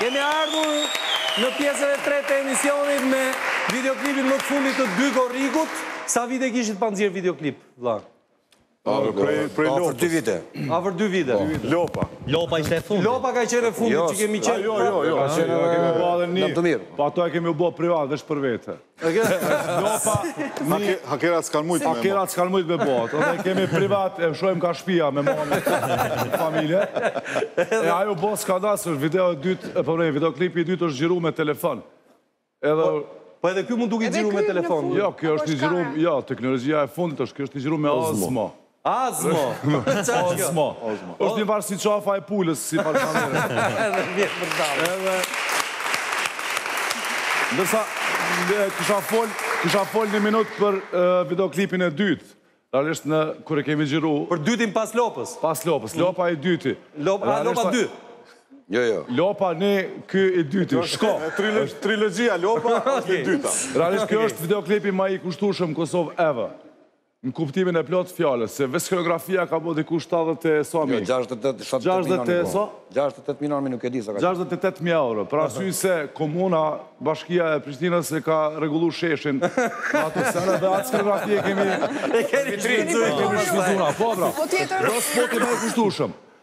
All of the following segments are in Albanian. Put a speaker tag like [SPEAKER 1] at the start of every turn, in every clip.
[SPEAKER 1] Kemi ardhur në pjesën e tretë të emisionit me videoklipin më të fundit të dy korrikut. Sa vite kishit pa nxjerrë videoklip, vlla?
[SPEAKER 2] Prej lopa.
[SPEAKER 3] Afër dy vite.
[SPEAKER 1] Afër dy vite.
[SPEAKER 2] Lopa.
[SPEAKER 4] Lopa ishte e fundit.
[SPEAKER 1] Lopa ka qenë e fundit që kemi qenë.
[SPEAKER 2] Jo, jo, jo.
[SPEAKER 5] Kemi bërë edhe një.
[SPEAKER 3] Në të mirë.
[SPEAKER 5] Po ato e kemi bërë privat, veç për vete.
[SPEAKER 2] Hakerat s'kanë mujtë me
[SPEAKER 5] bo. Hakerat s'kanë mujtë me bo. Kemi privat, e shojmë ka shpia me mami, familje. E ajo bo ka, video, është video e dytë, e përmejnë, po video klipi i dytë është xhiru me telefon. Po,
[SPEAKER 1] po edhe kjo mund
[SPEAKER 6] duket
[SPEAKER 1] xhiru me telefon.
[SPEAKER 5] Jo, kjo është xhiru, jo, teknologia e fundit është, kjo është xhiru me Osmo.
[SPEAKER 1] Osmo!
[SPEAKER 5] Osmo. Është një farë si qafa e pulës, si farë familje.
[SPEAKER 1] Edhe vjetë për dalë.
[SPEAKER 5] Edhe... Ndërsa, kisha folë, kisha folë një minutë për videoklipin e dytë. Realisht në, kur e kemi xhiru...
[SPEAKER 1] Për dytin pas lopës.
[SPEAKER 5] Pas lopës, lopa e dyti.
[SPEAKER 1] Lopa, lopa dy.
[SPEAKER 3] Jo, jo.
[SPEAKER 5] Lopa një, ky i dyti, shko.
[SPEAKER 2] Trilogia, lopa, është i dyta.
[SPEAKER 5] Realisht, kjo është videoklipi ma i kushtushëm n'Kosovë ever. Në kuptimin e plotë të fjalës, se vetë skenografia ka bo diku 70 e sa mijë.
[SPEAKER 3] Jo, 68,
[SPEAKER 5] 68 mijë euro.
[SPEAKER 3] 68 mijë euro, nuk e di sa ka
[SPEAKER 5] qenë. 68 mijë euro, për arsye se komuna, bashkia e Prishtinës e ka rregullu sheshin edhe ato sene dhe atë skenografi e kemi...
[SPEAKER 1] E keni
[SPEAKER 5] shfrytëzuar. Po, pra.
[SPEAKER 6] Po,
[SPEAKER 5] patjetër. Pra spot
[SPEAKER 6] i
[SPEAKER 5] kushtueshëm.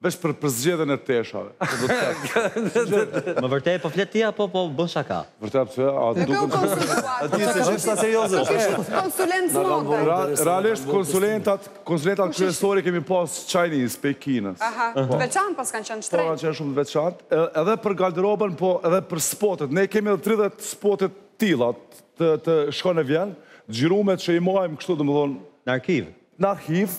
[SPEAKER 5] Veç për përzgjedhjen e teshave.
[SPEAKER 4] Më vërtet po flet ti apo po bën shaka?
[SPEAKER 5] Vërtet pse? A
[SPEAKER 6] të
[SPEAKER 5] duket?
[SPEAKER 6] Ne
[SPEAKER 1] kem konsulentat. Ti je gjithçka serioze.
[SPEAKER 6] Konsulent mode.
[SPEAKER 5] Realisht konsulentat, konsulentat kryesore kemi pas kinezë, pekinez.
[SPEAKER 6] Aha. Të veçantë paskan qenë shtrenjtë.
[SPEAKER 5] Po, kanë qenë shumë të veçantë. Edhe për garderobën, po edhe për spotet. Ne kemi edhe 30 spote të tilla të shkon e vjen, xhirume që i majmë kështu domethënë
[SPEAKER 4] në arkiv.
[SPEAKER 5] Në arkiv,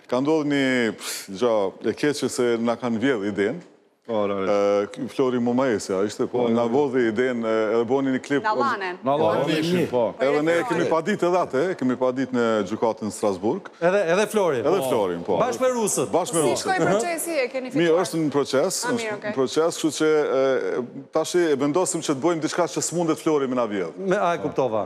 [SPEAKER 5] Ka
[SPEAKER 2] ndodhë një gja e keqe se na kanë vjedhë idenë. Flori Mumajesi, a ishte po, na vodhi idenë edhe boni një klip.
[SPEAKER 5] Nallane. Nallane ishte, po.
[SPEAKER 2] Edhe ne e kemi paditë edhe atë, e kemi paditë në gjykatë n'Strasburg.
[SPEAKER 1] Edhe Florin.
[SPEAKER 2] Edhe Florin, po.
[SPEAKER 1] Bashkë me rusët.
[SPEAKER 2] Bashkë me rusët.
[SPEAKER 6] Si shkoi procesi, e keni fituar?
[SPEAKER 2] Mirë, është në proces.
[SPEAKER 6] A, mirë, okej.
[SPEAKER 2] Proces, kshtu që tashi e vendosëm që të bojmë diçka që s'mundet Flori me na
[SPEAKER 1] vjedhë. A, e kuptova.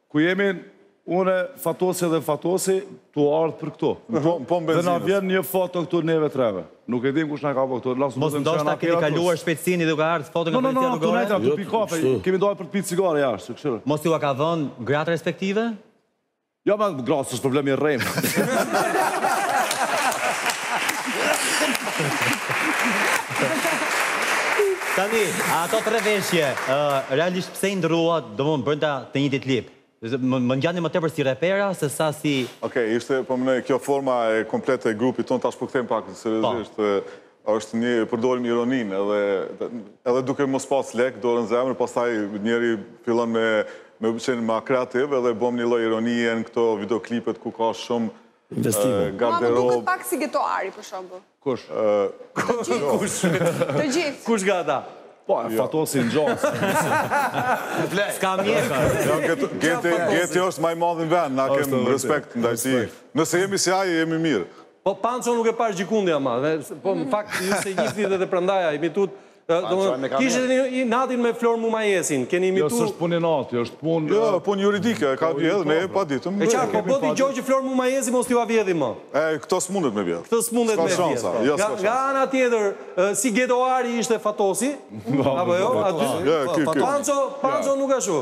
[SPEAKER 5] Ku jemi unë, Fatosi dhe Fatosi, tu ardhë për këtu. Dhe na vjen një foto këtu neve treve. Nuk e dimë kush na ka bërë këtu.
[SPEAKER 4] Mos ndoshta keni kaluar shpejtësinë dhe ka ardhur foto nga
[SPEAKER 5] policia rrugore?
[SPEAKER 4] Jo,
[SPEAKER 5] jo, tu
[SPEAKER 4] nejtë,
[SPEAKER 5] tu pi kafe, kemi dalë për të pi cigare jashtë, kështu.
[SPEAKER 4] Mos jua kanë dhënë gratë respektive?
[SPEAKER 5] Jo, me gratë, s'është problem i rremë.
[SPEAKER 4] Tani, a ato tre veshje, realisht, Pse i ndërruat, domthonë brenda të njëjtit klip? Më ngjani më tepër si repera se sa si.
[SPEAKER 2] Okej, ishte, po mendoj, kjo forma e komplete e grupit tonë, tash po kthehemi pak seriozisht, është një, përdorim ironinë edhe duke mos pas lekë, dorën në zemër, pastaj njeri fillon me qenë ma kreativ edhe bon një lloj ironie në këto videoklipet ku ka shumë
[SPEAKER 7] Investime.
[SPEAKER 6] Mua më duket pak si Getoari, për shembull.
[SPEAKER 5] Kush? Kush?
[SPEAKER 6] Të gjithë.
[SPEAKER 1] Kush nga ata?
[SPEAKER 5] Po, e Fatosin, Gjonin.
[SPEAKER 4] S'ka
[SPEAKER 2] mjekër. Geti është ma i madhi n'vend, na
[SPEAKER 5] kemë
[SPEAKER 2] respekt ndaj tij. Nëse jemi si ai, jemi mirë.
[SPEAKER 1] Po, Pançon nuk e pashë gjëkundi ama. Po, në fakt, ju të gjithë dhe dhe
[SPEAKER 3] prandaj e
[SPEAKER 1] imituat, Kishit inatin me Flori Mumajesin, keni imitu...
[SPEAKER 5] Jo, s'është punë inati, është punë...
[SPEAKER 2] Jo, punë juridike, ka vjedhë, ne e paditëm...
[SPEAKER 1] E ça, po po dëgjoj që Flori Mumajesi mos t'jua vjedhë më?
[SPEAKER 2] E, këto s'mundet me vjedhë.
[SPEAKER 1] Këto s'mundet me vjedhë.
[SPEAKER 2] S'ka
[SPEAKER 1] shansa,
[SPEAKER 2] jo s'ka shansa.
[SPEAKER 1] Nga ana tjetër, si Getoari ishte Fatosi, apo jo, aty... Panço, Panço nuk ashtu.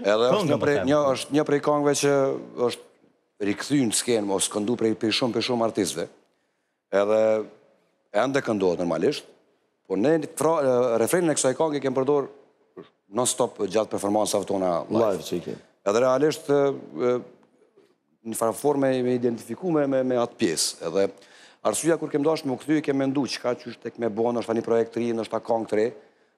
[SPEAKER 3] Edhe është një prej këngëve që është rikthy në skenë ose këndu prej prej shumë prej shumë artistëve. Edhe ende këndohet normalisht, po ne fra, refrenin e kësaj kënge e kemi përdor non stop gjatë performancave tona live
[SPEAKER 7] që kemi.
[SPEAKER 3] Edhe realisht njëfarë forme jemi identifiku me, me, me atë pjesë. Edhe arsyeja kur kemi dashtë me u kthy, kemi mendu çka, qysh tek, me bën, ndoshta një projekt të ri, ndoshta këngë të re.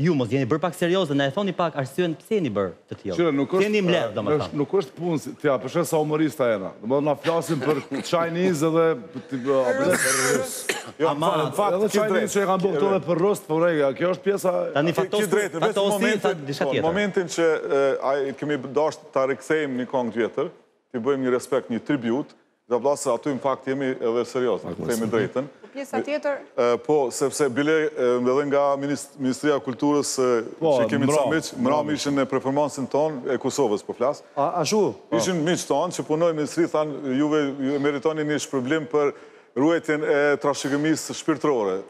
[SPEAKER 1] Ju
[SPEAKER 3] mos
[SPEAKER 4] jeni bërë pak seriozë, na e thoni pak arsyen pse jeni bërë të tillë.
[SPEAKER 5] Shiko, nuk është, është nuk është punë se, përveç se humorista jena. Domethënë na flasim për Chinese edhe
[SPEAKER 4] Ama
[SPEAKER 5] edhe Chinese që e kanë bërë këto edhe për rus, po rrega, kjo është pjesa
[SPEAKER 4] e
[SPEAKER 2] Tani Fatos,
[SPEAKER 4] Fatosi tha diçka tjetër.
[SPEAKER 2] Në momentin që kemi dashur ta rikthejmë një këngë tjetër, t'i bëjmë një respekt, një tribut, Nga, vlla, se aty në fakt jemi edhe seriozë, të themi të drejtën.
[SPEAKER 6] Po pjesa tjetër?
[SPEAKER 2] Po, sepse bile edhe nga Ministria e Kulturës
[SPEAKER 5] po,
[SPEAKER 2] që kemi ca miq, mram ishin në performancën tonë e Kosovës po flas.
[SPEAKER 1] A ashtu? Po.
[SPEAKER 2] Ishin miqtë tanë që punojnë në ministri thanë juve e meritoni një shpërblim për ruajtjen e trashëgimisë shpirtërore.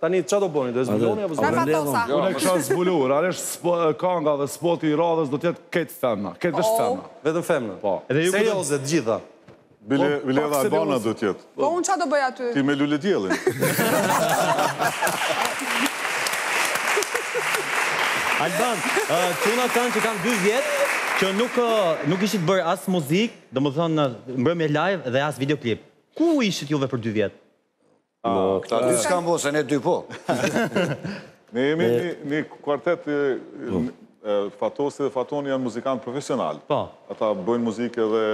[SPEAKER 6] Tani
[SPEAKER 1] ç'a do bëni, do e zbuloni apo s'zbuloni?
[SPEAKER 6] Ramatosa.
[SPEAKER 5] Unë e kisha zbulu, realisht kanga dhe spoti i radhës do të jetë me femna, ketë
[SPEAKER 6] veç
[SPEAKER 5] femna.
[SPEAKER 1] Vetëm femna.
[SPEAKER 5] Po.
[SPEAKER 1] Serioze të gjitha.
[SPEAKER 2] Bile bile dhe Albana do të jetë.
[SPEAKER 6] Po unë ç'a do bëj aty?
[SPEAKER 2] Ti me
[SPEAKER 4] lulediellin. Albana, çunat kanë që kanë dy vjet që nuk nuk kishit bërë as muzikë, domethënë mbrëmje live dhe as videoklip. Ku ishit juve për dy vjet? Në...
[SPEAKER 3] Këta dy s'kam bo, se ne dy po.
[SPEAKER 2] Ne jemi një kuartet, Fatosi dhe Fatoni janë muzikantë profesionalë.
[SPEAKER 4] Po.
[SPEAKER 2] Ata bëjnë muzikë edhe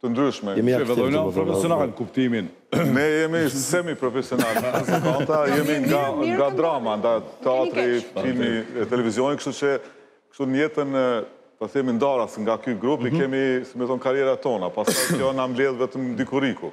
[SPEAKER 2] të ndryshme.
[SPEAKER 7] Jemi
[SPEAKER 5] aktivë
[SPEAKER 7] të
[SPEAKER 5] bëjnë. Profesional, kuptimin.
[SPEAKER 2] Ne jemi semi-profesional. Ata jemi nga drama, nga teatri, filmi, televizioni, kështu që kështu në jetën, po themi ndaras nga ky grupi, kemi, si me thënë, karierat tona, pastaj kjo na mbledh vetëm Dikuriku.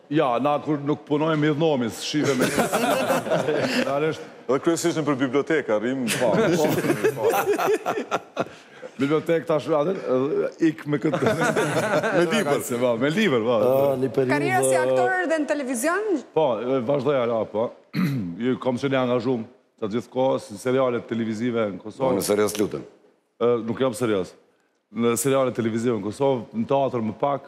[SPEAKER 5] Ja, ne kur nuk punojmë hidhnohemi, shihemi. Realisht.
[SPEAKER 2] Dhe kryesisht nëpër biblioteka rrimë.
[SPEAKER 5] Po, po, po. Bibliotekë tash atë ik me këtë. Me libër, se po, me libër, po.
[SPEAKER 7] Një periudhë.
[SPEAKER 6] Karriera si aktor edhe në televizion?
[SPEAKER 5] Po, vazhdoj hala, po. Kam qenë i angazhum gjithë kohës në seriale televizive në Kosovë.
[SPEAKER 3] Rri serioz të
[SPEAKER 5] lutem. Nuk jam serioz. Në seriale televizive në Kosovë, në teatër më pak,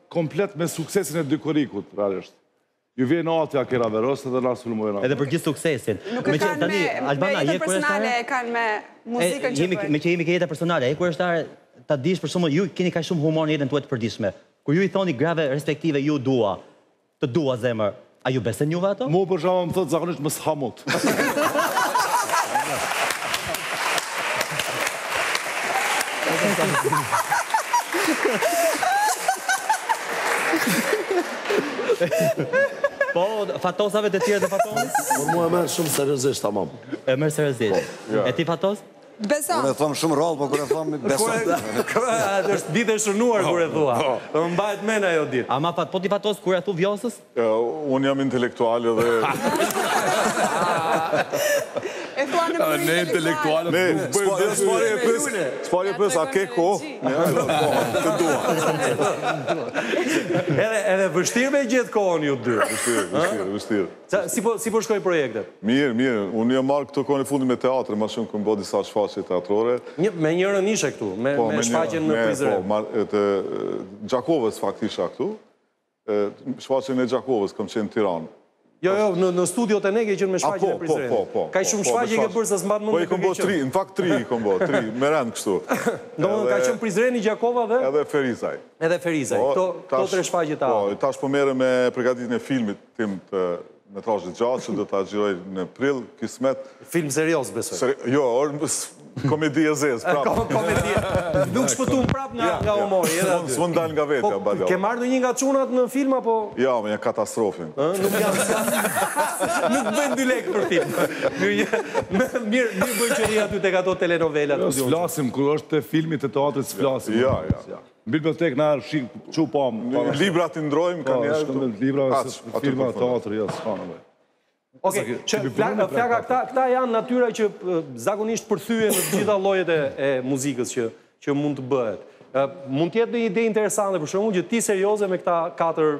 [SPEAKER 5] Komplet me suksesin e Dikurikut, realisht. Ju vjen inati a ka nervozë edhe na sulmojnë atë.
[SPEAKER 4] Edhe për gjithë suksesin.
[SPEAKER 6] Nuk e kanë me jetën personale, e kanë me muzikën që bëjnë.
[SPEAKER 4] Meqë jemi ke jeta personale, jam kureshtare ta di për shembull ju keni kaq shumë humor në jetën tuaj të përditshme. Kur ju i thoni grave respektive ju dua, Të dua zemër A ju besojnë juve ato?
[SPEAKER 5] Mu për shembull më thotë zakonisht mos ha mut.
[SPEAKER 4] Po, fatosave të tjera të Fatonin?
[SPEAKER 7] Por mua e merr shumë seriozisht tamam.
[SPEAKER 4] E merr seriozisht. E ti Fatos?
[SPEAKER 6] Beson.
[SPEAKER 3] Unë e them shumë rralë, po kur e them, beson.
[SPEAKER 1] Kur është ditë e shënuar kur e thua. Po. Dhe mbahet mend ajo ditë.
[SPEAKER 4] A ma fatë, po ti Fatos kur i thua Vjosës?
[SPEAKER 2] Unë jam intelektual dhe...
[SPEAKER 6] E thua në mënyrë intelektuale.
[SPEAKER 5] Ne intelektualët.
[SPEAKER 2] Ne, s'pari e pyes, s'pari e pyes, a ke kohë? Ne, të dua.
[SPEAKER 1] Edhe vështirë me gjithë kohën ju dy.
[SPEAKER 2] Vështirë, vështirë, vështirë.
[SPEAKER 1] Ca, si po, si po shkojnë projektet?
[SPEAKER 2] Mirë, mirë. Unë jam marrë këto kohët e fundit me teatrin, më shumë kam bërë disa shfaqje teatrore.
[SPEAKER 1] Një, me njërën ishe këtu, me, po, me,
[SPEAKER 2] me
[SPEAKER 1] shfaqjen në Prizren.
[SPEAKER 2] Po, mar, të Gjakovës fakt isha këtu. Shfaqjen e Gjakovës, kam qenë në Tiranë.
[SPEAKER 1] Jo, jo, në, në studio te ne ke qenë me shfaqjen
[SPEAKER 2] po,
[SPEAKER 1] e
[SPEAKER 2] Prizrenit.
[SPEAKER 1] Po,
[SPEAKER 2] po, po.
[SPEAKER 1] Kaq
[SPEAKER 2] po,
[SPEAKER 1] shumë
[SPEAKER 2] po,
[SPEAKER 1] shfaqje ke bërë sa s'mban mend.
[SPEAKER 2] Po i kam bërë tri, në fakt tri i kam bërë, tri, me rend kështu.
[SPEAKER 1] Domethënë ka qenë Prizreni, Gjakova dhe
[SPEAKER 2] edhe Ferizaj.
[SPEAKER 1] Edhe Ferizaj. Po, këto
[SPEAKER 2] këto
[SPEAKER 1] tre shfaqje ta.
[SPEAKER 2] Po, tash po merrem me përgatitjen e filmit. tim të metrajit gjatë që do ta xhiroj në prill, kismet.
[SPEAKER 1] Film serioz, besoj.
[SPEAKER 2] Jo, komedi e zezë, prapë.
[SPEAKER 1] Komedi e zezë. Nuk shpëton prapë nga humori.
[SPEAKER 2] S'mund dal nga vetja,
[SPEAKER 1] po,
[SPEAKER 2] bada.
[SPEAKER 1] Ke marrë ndonjë nga çunat në film, apo?
[SPEAKER 2] Ja, janë
[SPEAKER 1] katastrofë. Nuk janë sa. Nuk bëjnë dy lekë për film. Mirë, mirë bëjnë që rrinë aty te këto telenovelat.
[SPEAKER 5] S'flasim, kur është te filmi e teatri, s'flasim.
[SPEAKER 2] Ja, ja.
[SPEAKER 5] Bibliotekë na arë shikë, që
[SPEAKER 2] pamë. Në një libra të ndrojmë,
[SPEAKER 5] ka
[SPEAKER 2] njerë.
[SPEAKER 5] Po, shkëm në libra, se firma
[SPEAKER 2] të
[SPEAKER 5] atërë, ja, s'ka në
[SPEAKER 1] vej. Ok,
[SPEAKER 5] që
[SPEAKER 1] flaka, këta janë natyra që zakonisht përthyhen në të gjitha llojet e muzikës që mund të bëhet. Mund të jetë një ide interesante, për shembull, gjë si serioze me këta katër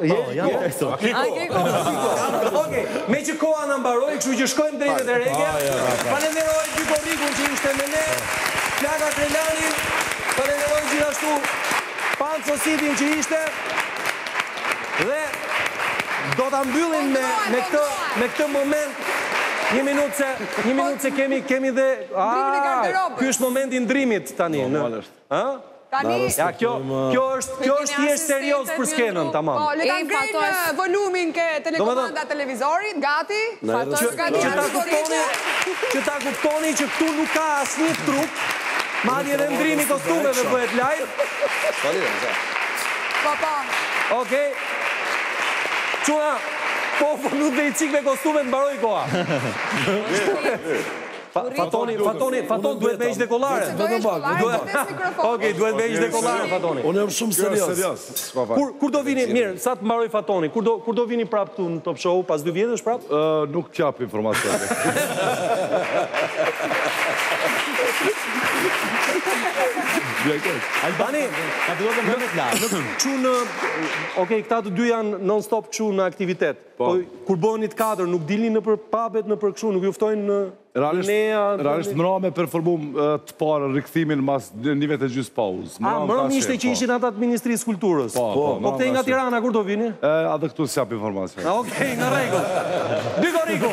[SPEAKER 1] Jeri
[SPEAKER 4] Kiko. Kiko.
[SPEAKER 8] Kiko. Kiko.
[SPEAKER 1] Okej, meqë koha na mbaroi, kështu që shkojmë drejt e drejtja. Falenderoj Dy Korrikun që ishte me ne, Flaka Krelanin, falenderoj gjithashtu Panco Sitin që ishte dhe do ta mbyllim me me këtë me këtë moment një minutë se një minutë se kemi kemi dhe ky është momenti i ndërrimit tani në
[SPEAKER 6] Tani,
[SPEAKER 1] ja kjo, kjo është, kjo është thjesht serioz për skenën, tamam.
[SPEAKER 6] Po, le ta ngrenë volumin ke telekomanda e televizorit, gati? Që
[SPEAKER 1] ta kuptoni, që ta kuptoni që këtu nuk ka asnjë truk, madje edhe ndërrimi i kostumeve bëhet live.
[SPEAKER 6] Po, po.
[SPEAKER 1] Okej. Çuna, po, po, nuk dhe një çikë me kostumet, mbaroi koha. Fatoni, Fatoni, Fatoni duhet me
[SPEAKER 6] vesh dhe kollare.
[SPEAKER 1] Do
[SPEAKER 6] të bëj.
[SPEAKER 1] Okej, duhet me vesh dhe kollare Fatoni.
[SPEAKER 7] Unë jam shumë
[SPEAKER 2] serioz.
[SPEAKER 1] Kur kur do vini mirë, sa të mbarojë Fatoni, kur do kur do vini prapë këtu në Top Show pas dy vjetësh prapë?
[SPEAKER 5] Ë, nuk jap informacion.
[SPEAKER 1] Albani,
[SPEAKER 4] ka duhet të më me
[SPEAKER 1] plak. Çun, okay, këta të dy janë non stop çun në aktivitet. Po. po kur bëheni të katër, nuk dilni nëpër pabet, nëpër kështu, nuk ju ftojnë në
[SPEAKER 5] Realisht,
[SPEAKER 1] Nea,
[SPEAKER 5] realisht mbrëmë performum të parë rikthimin mas një viti e gjysë pauzë.
[SPEAKER 1] A, mbrëmë ishte që po. ishin ata të Ministrisë së Kulturës.
[SPEAKER 5] Po, po,
[SPEAKER 1] po. Po këtej nga Tirana, kur do vini?
[SPEAKER 5] E, edhe këtu s'jap informacion.
[SPEAKER 1] A, okej, okay, në rregull. Dy
[SPEAKER 9] Korriku!